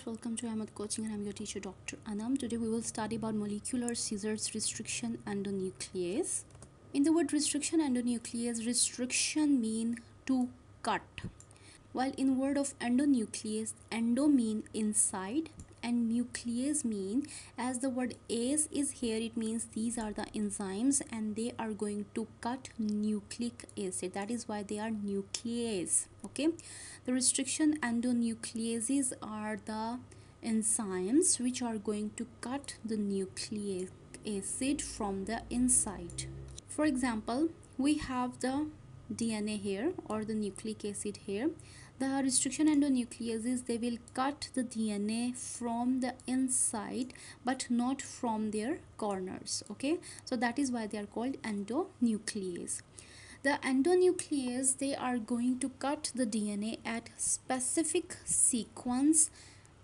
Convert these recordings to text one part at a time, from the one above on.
welcome to Ahmad coaching and I'm your teacher Dr. Anam today we will study about molecular scissors restriction endonuclease in the word restriction endonuclease restriction mean to cut while in word of endonuclease endo mean inside and nuclease mean as the word ase is here it means these are the enzymes and they are going to cut nucleic acid. That is why they are nuclease okay? The restriction endonucleases are the enzymes which are going to cut the nucleic acid from the inside. For example we have the DNA here or the nucleic acid here the restriction endonucleases they will cut the DNA from the inside but not from their corners okay? So that is why they are called endonuclease. The endonuclease they are going to cut the DNA at specific sequence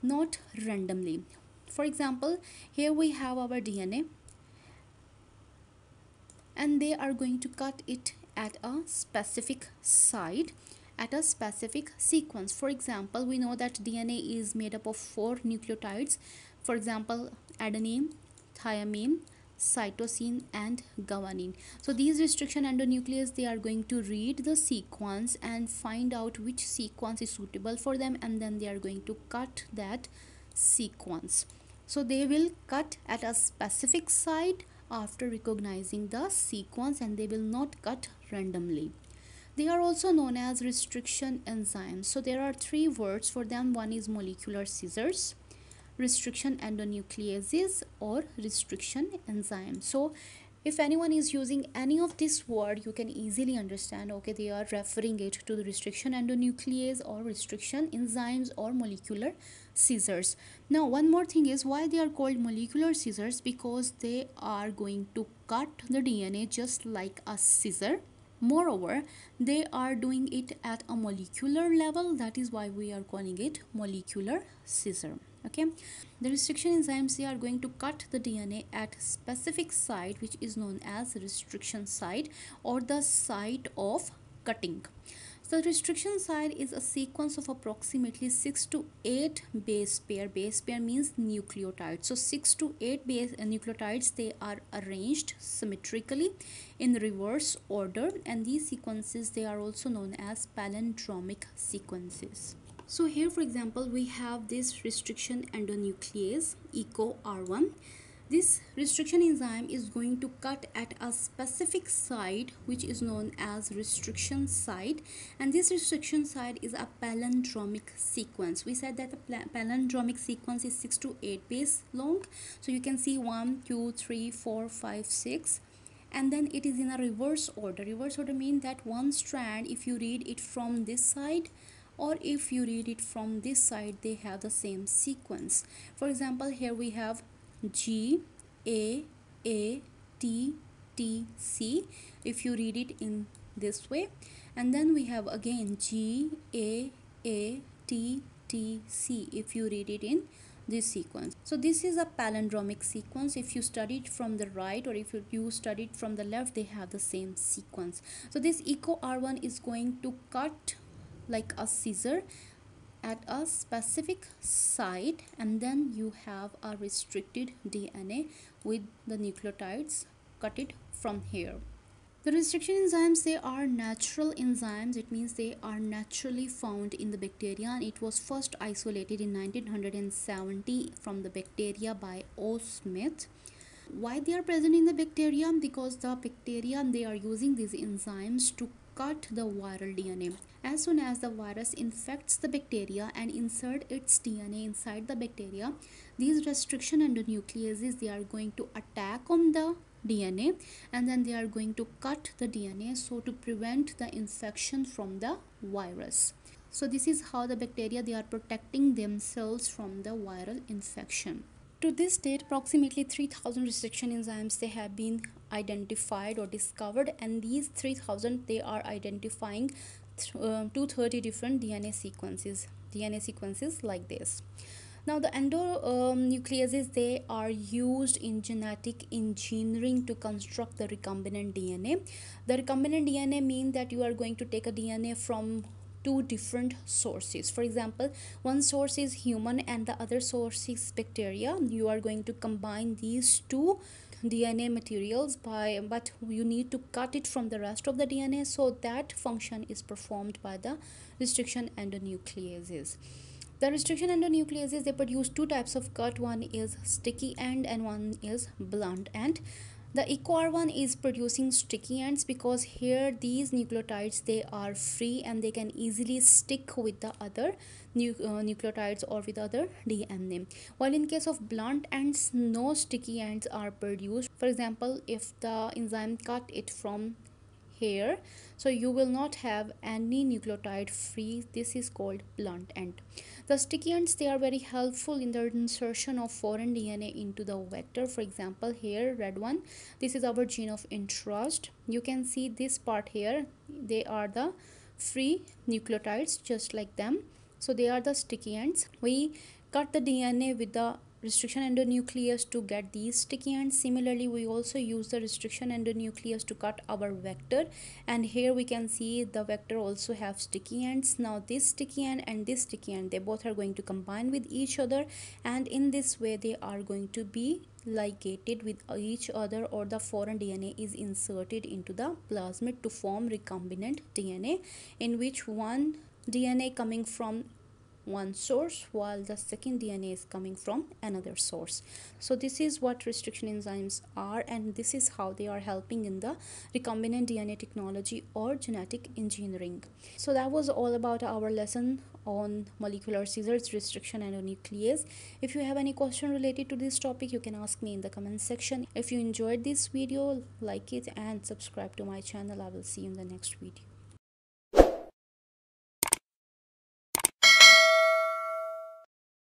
not randomly. For example here we have our DNA and they are going to cut it at a specific site at a specific sequence. For example, we know that DNA is made up of four nucleotides. For example, adenine, thymine, cytosine and guanine. So these restriction endonuclease they are going to read the sequence and find out which sequence is suitable for them and then they are going to cut that sequence. So they will cut at a specific site after recognizing the sequence and they will not cut randomly. They are also known as restriction enzymes. So there are three words for them. One is molecular scissors, restriction endonucleases or restriction enzyme. So if anyone is using any of this word you can easily understand okay they are referring it to the restriction endonuclease or restriction enzymes or molecular scissors now one more thing is why they are called molecular scissors because they are going to cut the dna just like a scissor moreover they are doing it at a molecular level that is why we are calling it molecular scissor okay? The restriction enzymes they are going to cut the dna at specific site which is known as restriction site or the site of cutting the restriction site is a sequence of approximately 6 to 8 base pair. Base pair means nucleotides so 6 to 8 base uh, nucleotides they are arranged symmetrically in reverse order and these sequences they are also known as palindromic sequences. So here for example we have this restriction endonuclease ECO R1 this restriction enzyme is going to cut at a specific site which is known as restriction site and this restriction site is a palindromic sequence. We said that the palindromic sequence is 6 to 8 base long. So you can see 1 2 3 4 5 6 and then it is in a reverse order. Reverse order means that one strand if you read it from this side or if you read it from this side they have the same sequence. For example here we have G A A T T C if you read it in this way. And then we have again G A A T T C if you read it in this sequence. So this is a palindromic sequence. If you study it from the right or if you study it from the left they have the same sequence. So this eco r1 is going to cut like a scissor at a specific site and then you have a restricted DNA with the nucleotides cut it from here. The restriction enzymes they are natural enzymes it means they are naturally found in the bacteria and it was first isolated in 1970 from the bacteria by O. Smith. Why they are present in the bacteria? Because the bacteria they are using these enzymes to cut the viral DNA. As soon as the virus infects the bacteria and insert its DNA inside the bacteria, these restriction endonucleases they are going to attack on the DNA and then they are going to cut the DNA so to prevent the infection from the virus. So this is how the bacteria they are protecting themselves from the viral infection. To this date, approximately 3000 restriction enzymes they have been identified or discovered and these 3000 they are identifying uh, 230 different DNA sequences DNA sequences like this. Now the endonucleases um, they are used in genetic engineering to construct the recombinant DNA the recombinant DNA mean that you are going to take a DNA from two different sources. For example one source is human and the other source is bacteria. You are going to combine these two DNA materials by but you need to cut it from the rest of the DNA so that function is performed by the restriction endonucleases the restriction endonucleases they produce two types of cut. One is sticky end and one is blunt end the ECO R1 is producing sticky ends because here these nucleotides they are free and they can easily stick with the other nu uh, nucleotides or with other dna while in case of blunt ends no sticky ends are produced. For example if the enzyme cut it from here so you will not have any nucleotide free. This is called blunt end the sticky ends they are very helpful in the insertion of foreign dna into the vector. For example here red one this is our gene of interest. You can see this part here. They are the free nucleotides just like them. So they are the sticky ends we cut the dna with the restriction endonuclease to get these sticky ends similarly we also use the restriction endonuclease to cut our vector. And here we can see the vector also have sticky ends. Now this sticky end and this sticky end they both are going to combine with each other. And in this way they are going to be ligated with each other or the foreign DNA is inserted into the plasmid to form recombinant DNA in which one DNA coming from one source while the second DNA is coming from another source. So this is what restriction enzymes are and this is how they are helping in the recombinant DNA technology or genetic engineering. So that was all about our lesson on molecular scissors restriction endonuclease. If you have any question related to this topic you can ask me in the comment section. If you enjoyed this video like it and subscribe to my channel. I will see you in the next video.